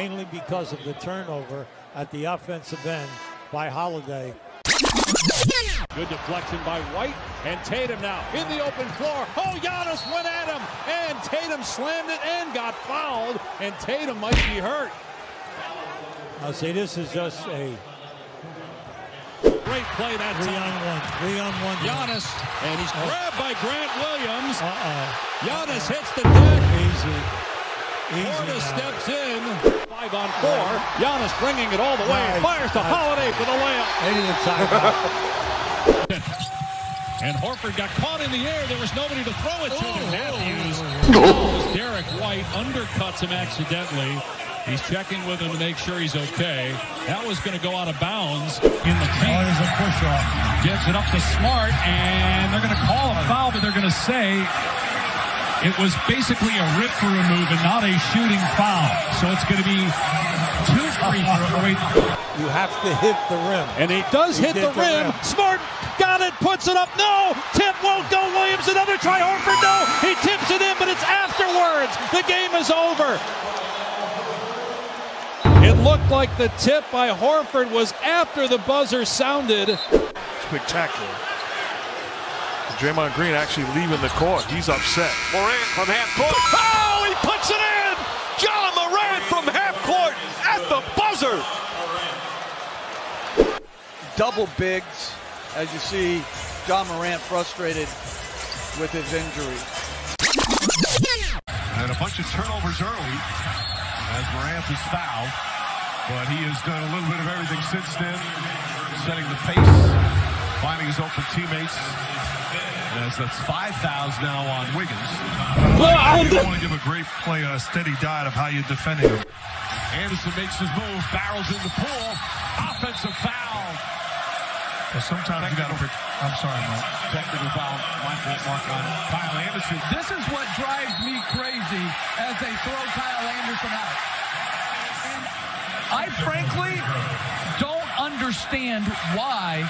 mainly because of the turnover at the offensive end by Holiday. Good deflection by White and Tatum now in the open floor. Oh, Giannis went at him and Tatum slammed it and got fouled and Tatum might be hurt. I'll say this is just a Great play that three time. on one, three on one. Giannis and he's oh. grabbed by Grant Williams. Uh-oh. Giannis hits the deck. Easy. Now. steps in. Five on four. Giannis bringing it all the way. Right. Fires to Holiday for the layup. And Horford got caught in the air. There was nobody to throw it to. Oh. Matthews. As Derek White undercuts him accidentally. He's checking with him to make sure he's okay. That was going to go out of bounds in the Oh, paint. there's a push off. Gives it up to Smart, and they're going to call a foul, but they're going to say it was basically a rip for a move and not a shooting foul. So it's going to be two free throws. Oh, you have to hit the rim. And he does He hit did the the rim. rim. Smart got it, puts it up. No, tip won't go. Williams another try. Horford no. He tips it in, but it's afterwards. The game is over. It looked like the tip by Horford was after the buzzer sounded. spectacular. Draymond Green actually leaving the court. He's upset. Morant from half court. Oh, he puts it in! Ja Morant from half court at the buzzer. double bigs as you see Ja Morant frustrated with his injury. And a bunch of turnovers early as Morant is fouled. But he has done a little bit of everything since then, setting the pace, finding his open teammates. As that's five fouls now on Wiggins. You want to give a great play a steady diet of how you're defending him. Anderson makes his move, barrels in the pool, offensive foul. Well, sometimes you got to. I'm sorry, Mike. Technical foul, Michael Mark on Kyle Anderson. This is what drives me crazy as they throw Kyle Anderson out. I frankly don't understand why